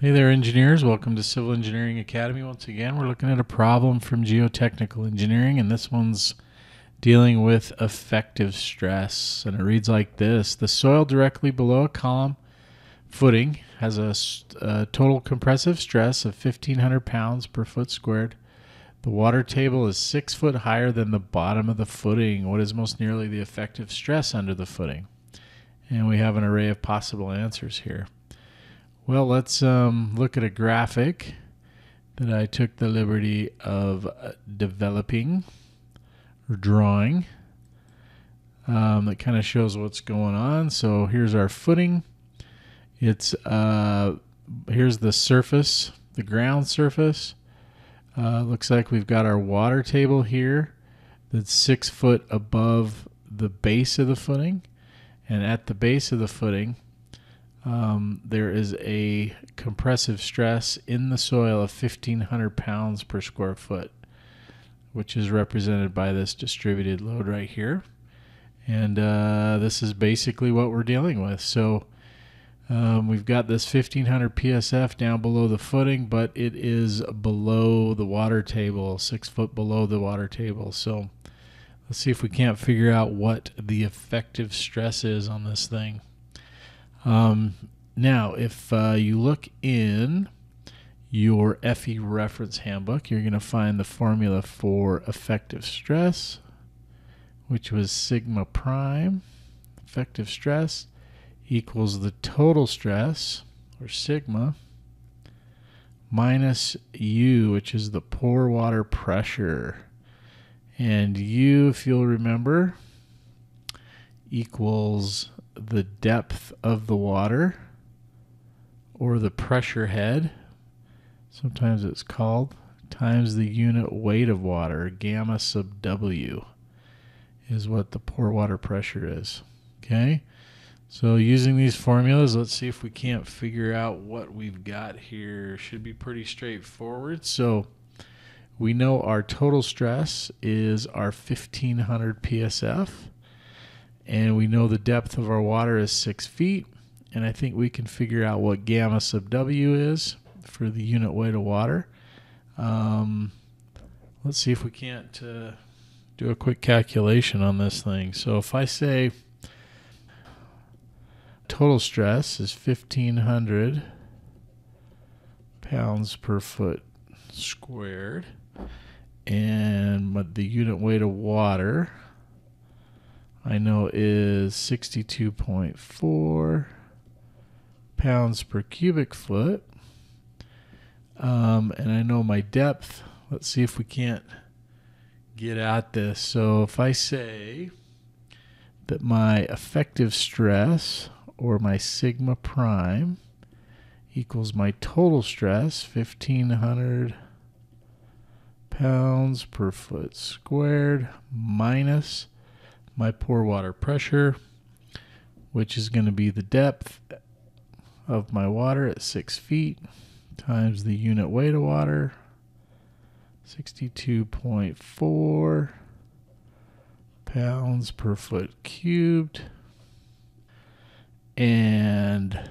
Hey there, engineers. Welcome to Civil Engineering Academy. Once again, we're looking at a problem from geotechnical engineering, and this one's dealing with effective stress. And it reads like this The soil directly below a column footing has a, a total compressive stress of 1,500 pounds per foot squared. The water table is six foot higher than the bottom of the footing. What is most nearly the effective stress under the footing? And we have an array of possible answers here. Well, let's um, look at a graphic that I took the liberty of uh, developing or drawing um, that kind of shows what's going on. So here's our footing. It's uh, here's the surface, the ground surface. Uh, looks like we've got our water table here that's six foot above the base of the footing, and at the base of the footing um, there is a compressive stress in the soil of 1,500 pounds per square foot, which is represented by this distributed load right here. And uh, this is basically what we're dealing with. So um, we've got this 1500 psf down below the footing, but it is below the water table, six foot below the water table. So let's see if we can't figure out what the effective stress is on this thing. Um, now, if uh, you look in your FE reference handbook, you're going to find the formula for effective stress, which was sigma prime. Effective stress equals the total stress, or sigma, minus U, which is the pore water pressure. And U, if you'll remember, equals the depth of the water or the pressure head, sometimes it's called, times the unit weight of water, gamma sub W, is what the pore water pressure is. Okay? So using these formulas, let's see if we can't figure out what we've got here. Should be pretty straightforward. So we know our total stress is our 1500 PSF and we know the depth of our water is six feet. And I think we can figure out what gamma sub W is for the unit weight of water. Um, let's see if we can't uh, do a quick calculation on this thing. So if I say total stress is 1500 pounds per foot squared, and the unit weight of water I know is 62.4 pounds per cubic foot. Um, and I know my depth. Let's see if we can't get at this. So if I say that my effective stress or my sigma prime equals my total stress, 1500 pounds per foot squared minus my pore water pressure, which is going to be the depth of my water at six feet times the unit weight of water, 62.4 pounds per foot cubed. And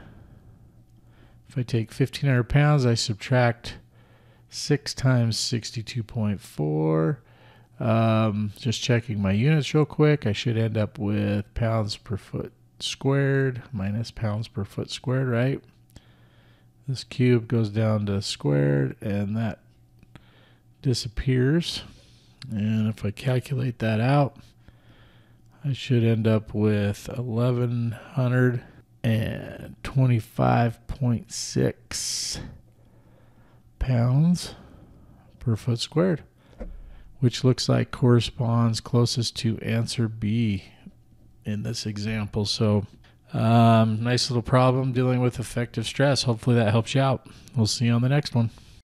if I take 1500 pounds, I subtract 6 times 62.4 um, just checking my units real quick. I should end up with pounds per foot squared minus pounds per foot squared, right? This cube goes down to squared and that disappears. And if I calculate that out, I should end up with 1125.6 pounds per foot squared which looks like corresponds closest to answer B in this example. So, um, nice little problem dealing with effective stress. Hopefully that helps you out. We'll see you on the next one.